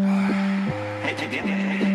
Hey, hey, hey, hey.